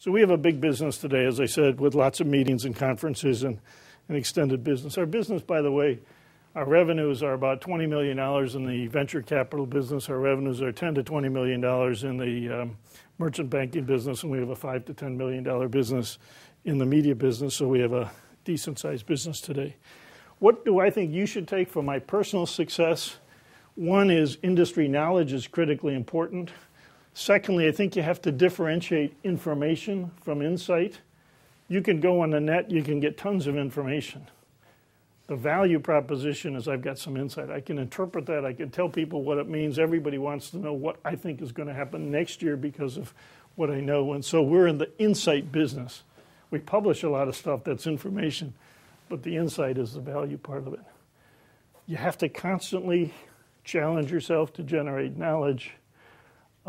So we have a big business today, as I said, with lots of meetings and conferences and, and extended business. Our business, by the way, our revenues are about $20 million in the venture capital business. Our revenues are 10 to $20 million in the um, merchant banking business, and we have a 5 to $10 million business in the media business, so we have a decent sized business today. What do I think you should take from my personal success? One is industry knowledge is critically important. Secondly, I think you have to differentiate information from insight. You can go on the net, you can get tons of information. The value proposition is I've got some insight. I can interpret that, I can tell people what it means. Everybody wants to know what I think is going to happen next year because of what I know. And so we're in the insight business. We publish a lot of stuff that's information, but the insight is the value part of it. You have to constantly challenge yourself to generate knowledge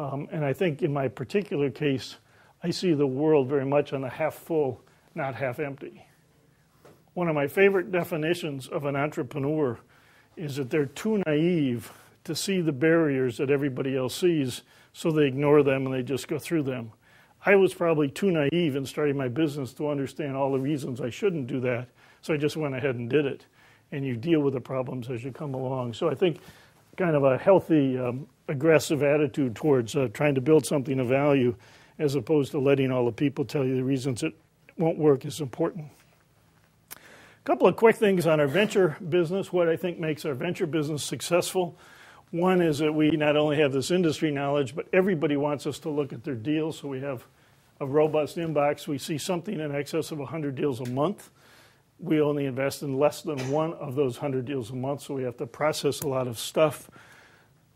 um, and I think in my particular case, I see the world very much on a half full, not half empty. One of my favorite definitions of an entrepreneur is that they're too naive to see the barriers that everybody else sees, so they ignore them and they just go through them. I was probably too naive in starting my business to understand all the reasons I shouldn't do that, so I just went ahead and did it. And you deal with the problems as you come along. So I think kind of a healthy um, aggressive attitude towards uh, trying to build something of value as opposed to letting all the people tell you the reasons it won't work is important. A couple of quick things on our venture business, what I think makes our venture business successful. One is that we not only have this industry knowledge, but everybody wants us to look at their deals. So we have a robust inbox. We see something in excess of 100 deals a month. We only invest in less than one of those 100 deals a month, so we have to process a lot of stuff.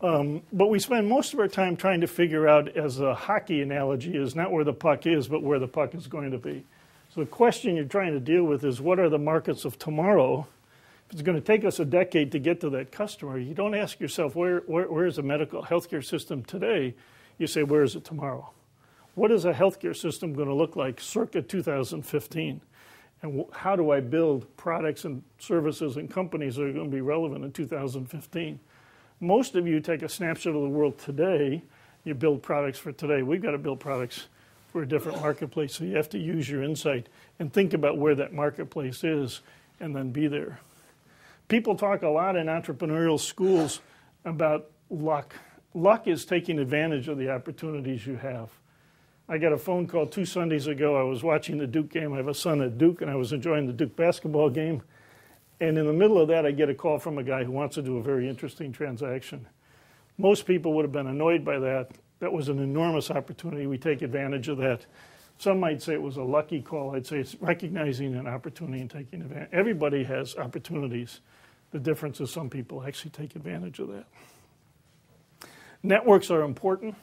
Um, but we spend most of our time trying to figure out, as a hockey analogy is, not where the puck is, but where the puck is going to be. So the question you're trying to deal with is what are the markets of tomorrow? If it's going to take us a decade to get to that customer, you don't ask yourself, where, where, where is the medical healthcare system today? You say, where is it tomorrow? What is a healthcare system going to look like circa 2015? And how do I build products and services and companies that are going to be relevant in 2015? most of you take a snapshot of the world today, you build products for today. We've got to build products for a different marketplace. So you have to use your insight and think about where that marketplace is and then be there. People talk a lot in entrepreneurial schools about luck. Luck is taking advantage of the opportunities you have. I got a phone call two Sundays ago. I was watching the Duke game. I have a son at Duke, and I was enjoying the Duke basketball game. And in the middle of that, I get a call from a guy who wants to do a very interesting transaction. Most people would have been annoyed by that. That was an enormous opportunity. We take advantage of that. Some might say it was a lucky call. I'd say it's recognizing an opportunity and taking advantage. Everybody has opportunities. The difference is some people actually take advantage of that. Networks are important.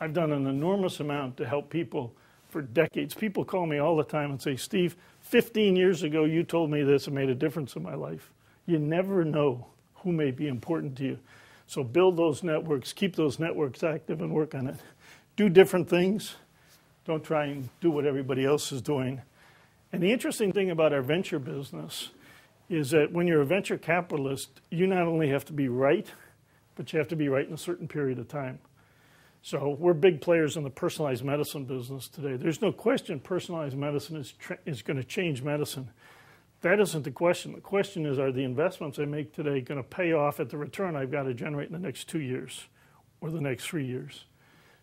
I've done an enormous amount to help people for decades. People call me all the time and say, Steve, 15 years ago you told me this and made a difference in my life. You never know who may be important to you. So build those networks, keep those networks active, and work on it. Do different things. Don't try and do what everybody else is doing. And the interesting thing about our venture business is that when you're a venture capitalist, you not only have to be right, but you have to be right in a certain period of time. So we're big players in the personalized medicine business today. There's no question personalized medicine is, is going to change medicine. That isn't the question. The question is are the investments I make today going to pay off at the return I've got to generate in the next two years or the next three years?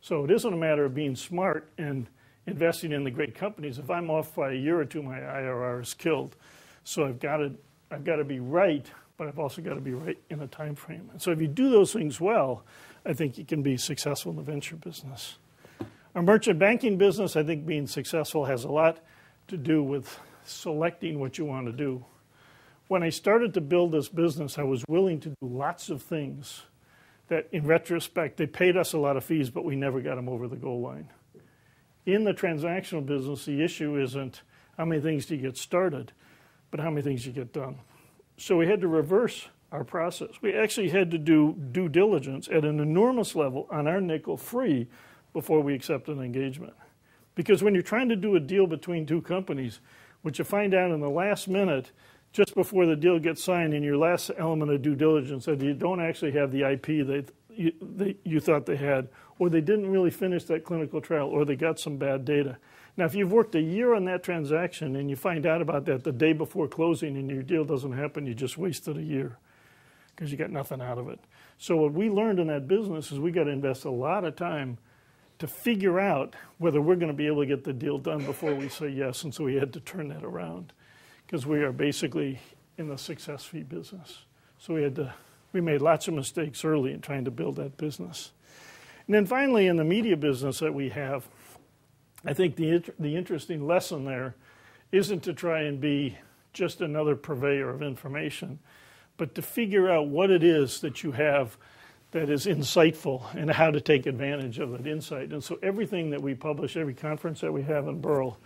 So it isn't a matter of being smart and investing in the great companies. If I'm off by a year or two, my IRR is killed. So I've got to, I've got to be right, but I've also got to be right in a time frame. And so if you do those things well, I think you can be successful in the venture business. Our merchant banking business, I think being successful has a lot to do with selecting what you want to do. When I started to build this business, I was willing to do lots of things that, in retrospect, they paid us a lot of fees, but we never got them over the goal line. In the transactional business, the issue isn't how many things do you get started, but how many things you get done. So we had to reverse our process. We actually had to do due diligence at an enormous level on our nickel free before we accept an engagement. Because when you're trying to do a deal between two companies, what you find out in the last minute, just before the deal gets signed, in your last element of due diligence, that you don't actually have the IP that you, they, you thought they had, or they didn't really finish that clinical trial, or they got some bad data. Now, if you've worked a year on that transaction and you find out about that the day before closing and your deal doesn't happen, you just wasted a year because you got nothing out of it. So, what we learned in that business is we got to invest a lot of time to figure out whether we're going to be able to get the deal done before we say yes. And so we had to turn that around because we are basically in the success fee business. So we had to, we made lots of mistakes early in trying to build that business. And then finally, in the media business that we have, I think the, the interesting lesson there isn't to try and be just another purveyor of information, but to figure out what it is that you have that is insightful and how to take advantage of that insight. And so everything that we publish, every conference that we have in Burrill,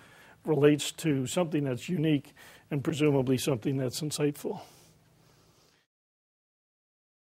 relates to something that's unique and presumably something that's insightful.